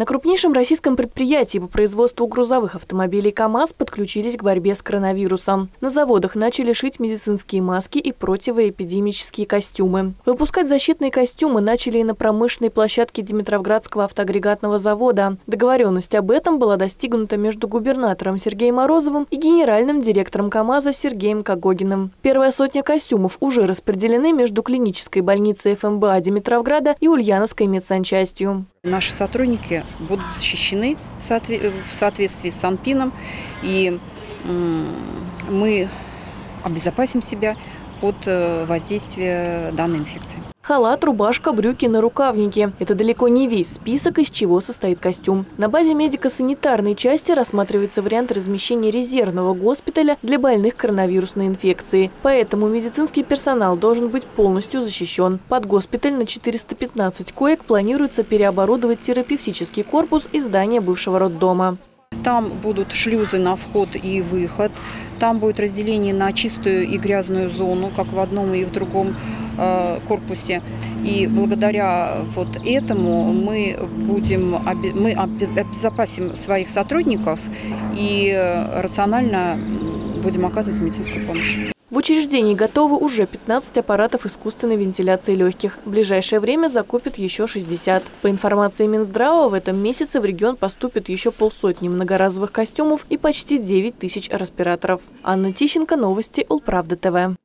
На крупнейшем российском предприятии по производству грузовых автомобилей КАМАЗ подключились к борьбе с коронавирусом. На заводах начали шить медицинские маски и противоэпидемические костюмы. Выпускать защитные костюмы начали и на промышленной площадке Димитровградского автоагрегатного завода. Договоренность об этом была достигнута между губернатором Сергеем Морозовым и генеральным директором КАМАЗа Сергеем Кагогиным. Первая сотня костюмов уже распределены между клинической больницей ФМБА Димитровграда и Ульяновской медсанчастью. Наши сотрудники будут защищены в соответствии с Санпином, и мы обезопасим себя от э, воздействия данной инфекции. Халат, рубашка, брюки, на рукавники. Это далеко не весь список, из чего состоит костюм. На базе медико-санитарной части рассматривается вариант размещения резервного госпиталя для больных коронавирусной инфекцией. Поэтому медицинский персонал должен быть полностью защищен. Под госпиталь на 415 коек планируется переоборудовать терапевтический корпус и здание бывшего роддома. Там будут шлюзы на вход и выход. Там будет разделение на чистую и грязную зону, как в одном и в другом э, корпусе. И благодаря вот этому мы будем мы обезопасим своих сотрудников и рационально будем оказывать медицинскую помощь. В учреждении готовы уже 15 аппаратов искусственной вентиляции легких. В ближайшее время закупят еще 60. По информации Минздрава, в этом месяце в регион поступит еще полсотни многоразовых костюмов и почти 9 тысяч респираторов. Анна Тищенко, новости Улправда ТВ.